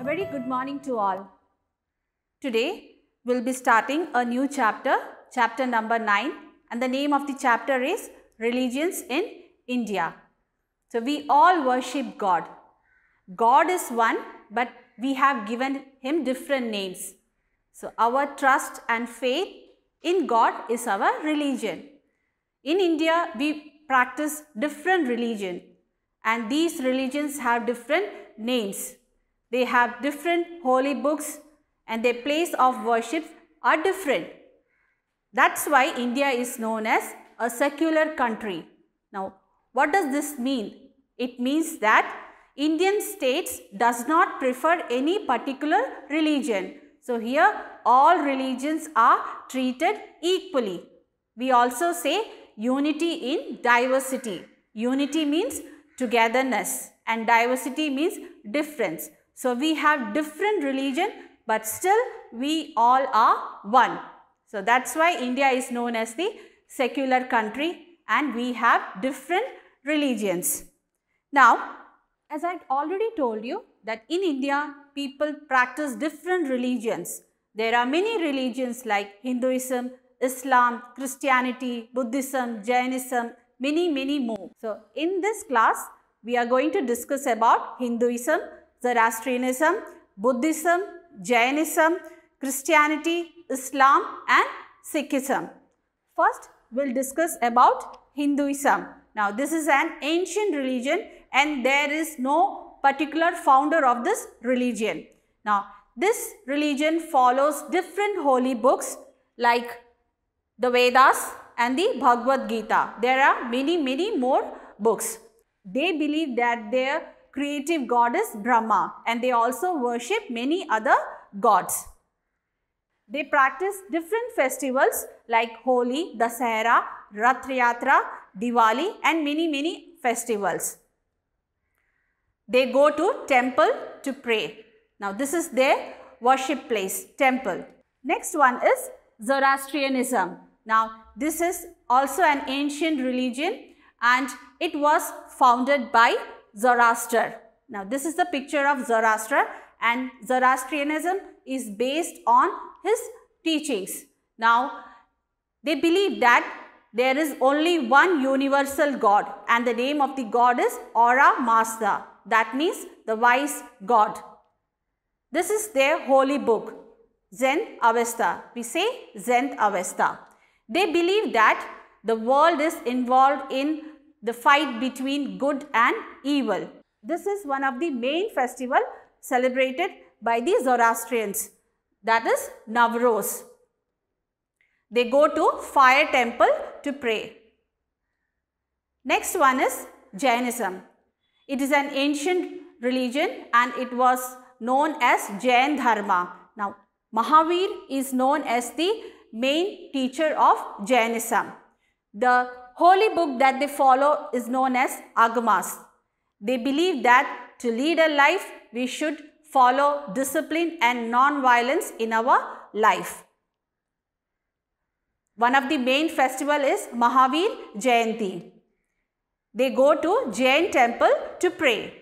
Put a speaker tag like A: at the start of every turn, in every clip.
A: A very good morning to all. Today we'll be starting a new chapter, chapter number 9 and the name of the chapter is Religions in India. So we all worship God. God is one but we have given him different names. So our trust and faith in God is our religion. In India we practice different religion and these religions have different names. They have different holy books and their place of worship are different. That's why India is known as a secular country. Now, what does this mean? It means that Indian states does not prefer any particular religion. So, here all religions are treated equally. We also say unity in diversity. Unity means togetherness and diversity means difference. So we have different religion but still we all are one. So that's why India is known as the secular country and we have different religions. Now as I already told you that in India people practice different religions. There are many religions like Hinduism, Islam, Christianity, Buddhism, Jainism, many many more. So in this class we are going to discuss about Hinduism, Zoroastrianism, Buddhism, Jainism, Christianity, Islam and Sikhism. First, we will discuss about Hinduism. Now, this is an ancient religion and there is no particular founder of this religion. Now, this religion follows different holy books like the Vedas and the Bhagavad Gita. There are many, many more books. They believe that their creative goddess Brahma and they also worship many other gods. They practice different festivals like Holi, Dasahara, Rath Yatra, Diwali and many many festivals. They go to temple to pray. Now this is their worship place, temple. Next one is Zoroastrianism. Now this is also an ancient religion and it was founded by Zoroaster. Now this is the picture of Zoroaster and Zoroastrianism is based on his teachings. Now they believe that there is only one universal God and the name of the God is Mazda. That means the wise God. This is their holy book, Zend Avesta. We say Zend Avesta. They believe that the world is involved in the fight between good and evil. This is one of the main festival celebrated by the Zoroastrians that is Navroz. They go to fire temple to pray. Next one is Jainism. It is an ancient religion and it was known as Jain Dharma. Now Mahavir is known as the main teacher of Jainism. The holy book that they follow is known as Agamas. They believe that to lead a life, we should follow discipline and non-violence in our life. One of the main festival is Mahavir Jayanti. They go to Jain temple to pray.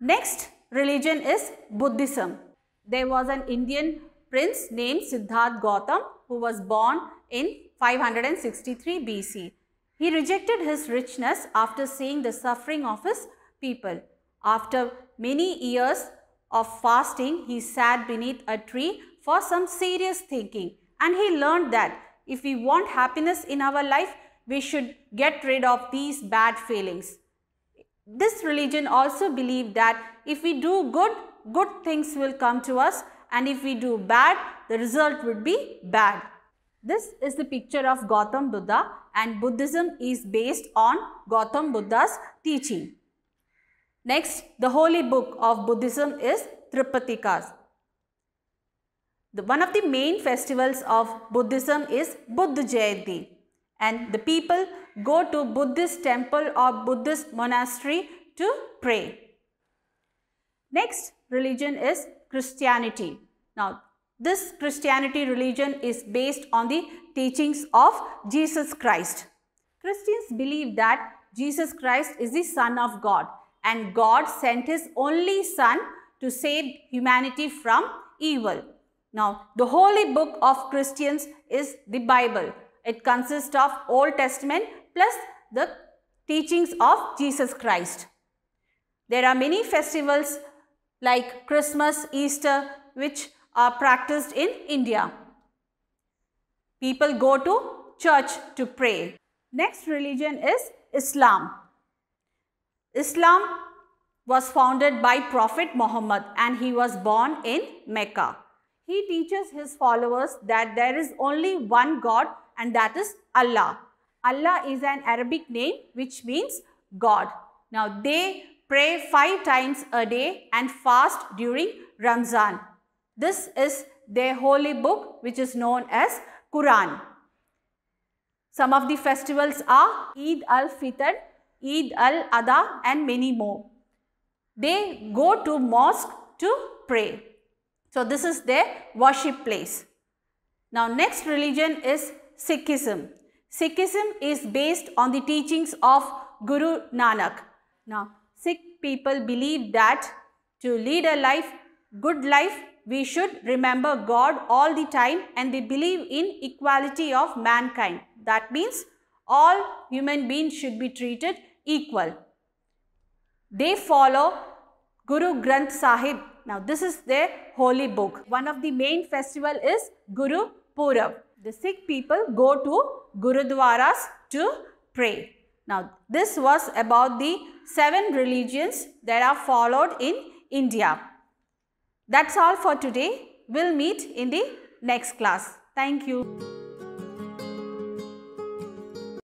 A: Next religion is Buddhism. There was an Indian prince named Siddharth Gautam who was born in 563 BC. He rejected his richness after seeing the suffering of his people. After many years of fasting, he sat beneath a tree for some serious thinking and he learned that if we want happiness in our life, we should get rid of these bad feelings. This religion also believed that if we do good, good things will come to us and if we do bad, the result would be bad. This is the picture of Gautam Buddha and Buddhism is based on Gautam Buddha's teaching. Next, the holy book of Buddhism is Tripitaka. The, one of the main festivals of Buddhism is Buddha Jayanti and the people go to Buddhist temple or Buddhist monastery to pray. Next religion is Christianity. Now this Christianity religion is based on the teachings of Jesus Christ. Christians believe that Jesus Christ is the Son of God and God sent His only Son to save humanity from evil. Now, the holy book of Christians is the Bible. It consists of Old Testament plus the teachings of Jesus Christ. There are many festivals like Christmas, Easter, which are practiced in India. People go to church to pray. Next religion is Islam. Islam was founded by Prophet Muhammad and he was born in Mecca. He teaches his followers that there is only one God and that is Allah. Allah is an Arabic name which means God. Now they pray five times a day and fast during Ramzan. This is their holy book which is known as Quran. Some of the festivals are Eid al-Fitr, Eid al-Adha and many more. They go to mosque to pray. So this is their worship place. Now next religion is Sikhism. Sikhism is based on the teachings of Guru Nanak. Now Sikh people believe that to lead a life, good life, we should remember God all the time and they believe in equality of mankind. That means all human beings should be treated equal. They follow Guru Granth Sahib. Now this is their holy book. One of the main festival is Guru Purab. The Sikh people go to Gurudwaras to pray. Now this was about the seven religions that are followed in India. That's all for today. We'll meet in the next class. Thank you.